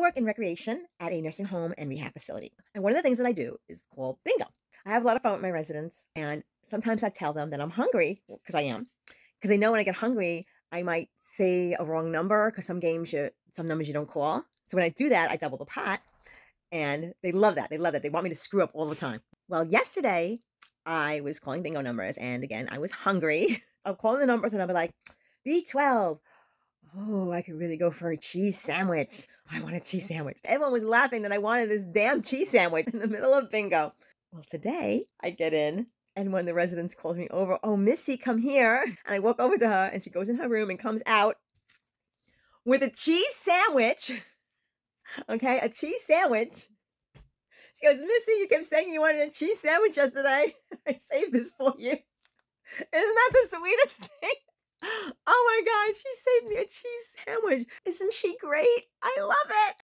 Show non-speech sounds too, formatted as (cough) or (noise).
work in recreation at a nursing home and rehab facility. And one of the things that I do is called bingo. I have a lot of fun with my residents, and sometimes I tell them that I'm hungry because I am. Because I know when I get hungry, I might say a wrong number because some games you some numbers you don't call. So when I do that, I double the pot. And they love that. They love that. They want me to screw up all the time. Well, yesterday I was calling bingo numbers, and again, I was hungry. (laughs) I'm calling the numbers, and I'm like, B12. Oh, I could really go for a cheese sandwich. I want a cheese sandwich. Everyone was laughing that I wanted this damn cheese sandwich in the middle of bingo. Well, today I get in, and when the residents calls me over, oh, Missy, come here. And I walk over to her, and she goes in her room and comes out with a cheese sandwich. Okay, a cheese sandwich. She goes, Missy, you kept saying you wanted a cheese sandwich yesterday. (laughs) I saved this for you. Isn't that the sweetest (laughs) thing? Oh my God, she saved me a cheese sandwich. Isn't she great? I love it.